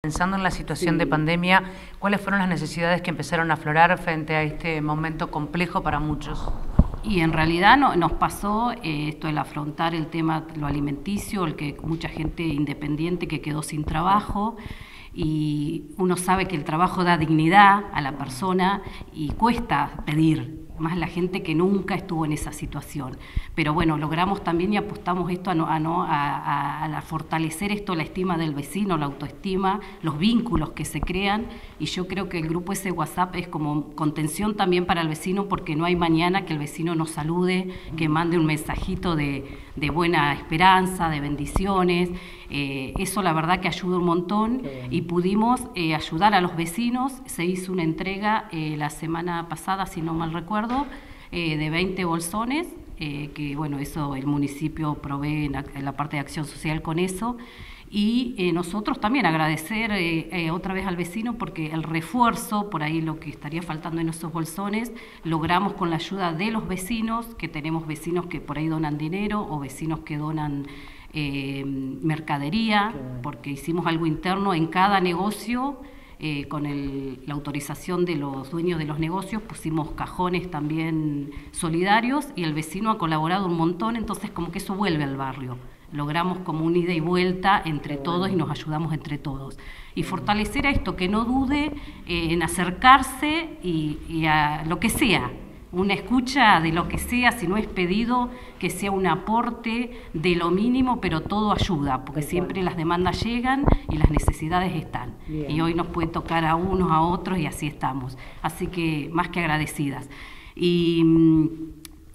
Pensando en la situación de pandemia, ¿cuáles fueron las necesidades que empezaron a aflorar frente a este momento complejo para muchos? Y en realidad no, nos pasó eh, esto el afrontar el tema lo alimenticio, el que mucha gente independiente que quedó sin trabajo y uno sabe que el trabajo da dignidad a la persona y cuesta pedir más la gente que nunca estuvo en esa situación. Pero bueno, logramos también y apostamos esto a, no, a, no, a, fortalecer esto, la estima del vecino, la autoestima, los vínculos que se crean y yo creo que el grupo ese WhatsApp es como contención también para el vecino porque no hay mañana que el vecino nos salude, que mande un mensajito de, de buena esperanza, de bendiciones. Eh, eso la verdad que ayuda un montón y pudimos eh, ayudar a los vecinos. Se hizo una entrega eh, la semana pasada, si no mal recuerdo, de 20 bolsones, que bueno, eso el municipio provee en la, parte de acción social con eso. Y nosotros también agradecer otra vez al vecino porque el refuerzo, por ahí lo que estaría faltando en esos bolsones, logramos con la ayuda de los vecinos, que tenemos vecinos que por ahí donan dinero o vecinos que donan eh, mercadería, porque hicimos algo interno en cada negocio. Eh, con la autorización de los dueños de los negocios, pusimos cajones también solidarios y el vecino ha colaborado un montón, entonces como que eso vuelve al barrio. Logramos como un ida y vuelta entre todos y nos ayudamos entre todos. Y fortalecer a esto, que no dude eh, en acercarse y a lo que sea, una escucha de lo que sea, si no es pedido, que sea un aporte de lo mínimo, pero todo ayuda, porque siempre las demandas llegan y las necesidades están. Y hoy nos puede tocar a unos, a otros y así estamos. Así que más que agradecidas. Y mm,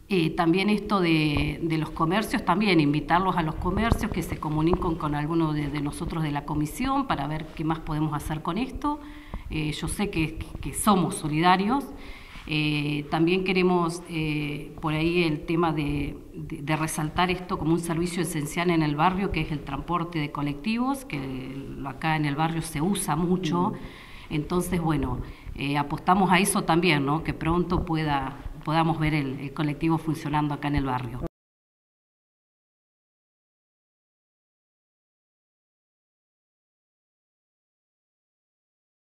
eh, también esto de, los comercios, también invitarlos a los comercios que se comuniquen con alguno de, nosotros de la comisión para ver qué más podemos hacer con esto. Eh, yo sé que, que somos solidarios. Eh, también queremos eh, por ahí el tema de, resaltar esto como un servicio esencial en el barrio, que es el transporte de colectivos, que acá en el barrio se usa mucho. Entonces, bueno, eh, apostamos a eso también, ¿no? que pronto pueda, podamos ver el colectivo funcionando acá en el barrio.